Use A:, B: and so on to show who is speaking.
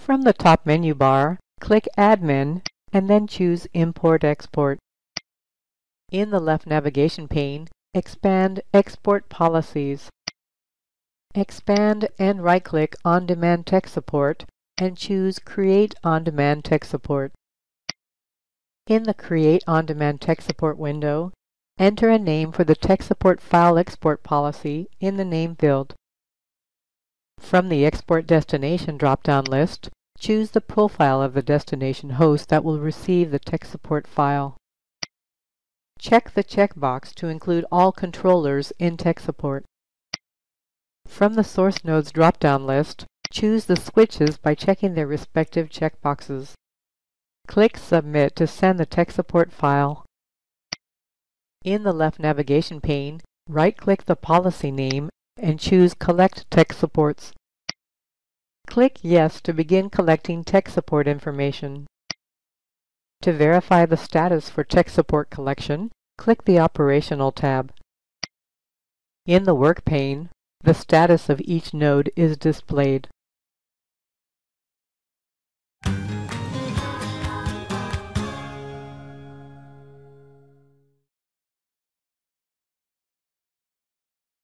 A: From the top menu bar, click Admin and then choose Import-Export. In the left navigation pane, expand Export Policies. Expand and right-click On-Demand Tech Support and choose Create On-Demand Tech Support. In the Create On-Demand Tech Support window, enter a name for the tech support file export policy in the name field. From the Export Destination drop-down list, choose the profile of the destination host that will receive the tech support file. Check the checkbox to include all controllers in tech support. From the Source Nodes drop-down list, choose the switches by checking their respective checkboxes. Click Submit to send the tech support file. In the left navigation pane, right-click the policy name and choose Collect Tech Supports. Click Yes to begin collecting tech support information. To verify the status for tech support collection, click the Operational tab. In the Work pane, the status of each node is displayed.